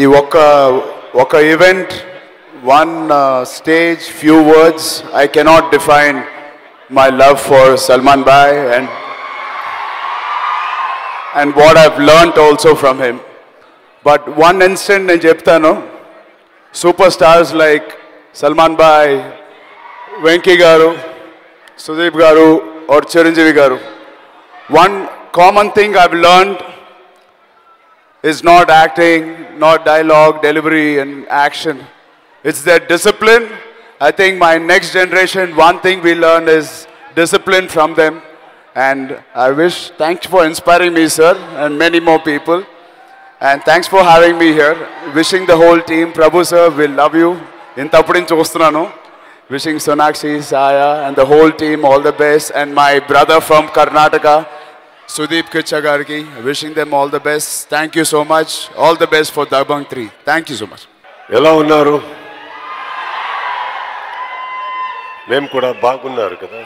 ఈ ఒక్క ఒక event one stage few words I cannot define my love for Salman bhai and and what I've learnt also from him but one instant నేను చెప్తాను super stars like Salman bye Venky గారు సుదీప్ గారు or Chiranjeevi గారు one common thing I've learned is not acting, not dialogue, delivery, and action. It's their discipline. I think my next generation, one thing we learn is discipline from them. And I wish, thanks for inspiring me, sir, and many more people. And thanks for having me here. Wishing the whole team, Prabhu sir, we love you. ఇంతప్పుడే చూస్తున్నాను Wishing Sonakshi, Saya, and the whole team all the best. And my brother from Karnataka. Sudeep Kichcha గారికి wishing them all the best thank you so much all the best for Dabangg three thank you so much ఎలా ఉన్నారు? మేము కూడా బాగున్నారు కదా?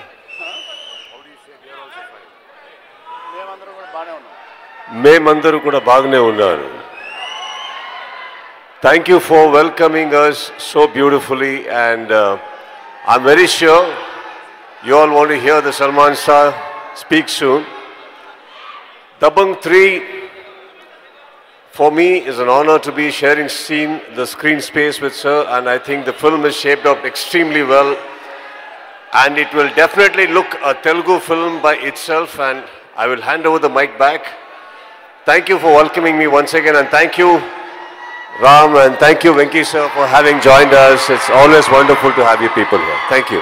మేమందరూ కూడా బాగానే ఉన్నారు. Thank you for welcoming us so beautifully and I'm very sure you all want hear the Salman Shah speak soon Dabangg 3 for me is an honor to be sharing scene, the screen space with sir, and I think the film is shaped up extremely well. And it will definitely look a Telugu film by itself, and I will hand over the mic back. Thank you for welcoming me once again, and thank you, Ram, and thank you, Venki sir, for having joined us. It's always wonderful to have you people here. Thank you.